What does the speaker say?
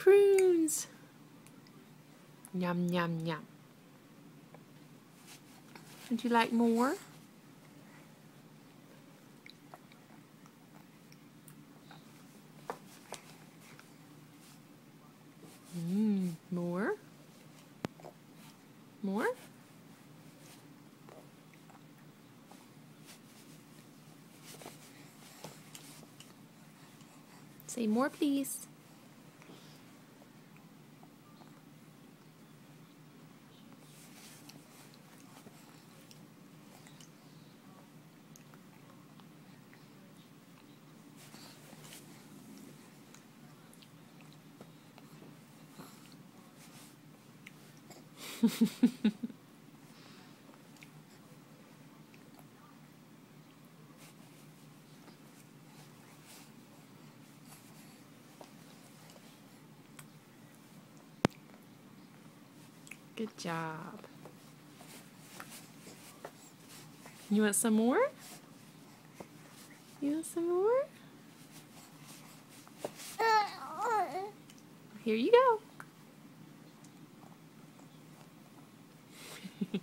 Prunes. Yum, yum, yum. Would you like more? Mmm, more? More? Say more, please. Good job. You want some more? You want some more? Here you go. coffee.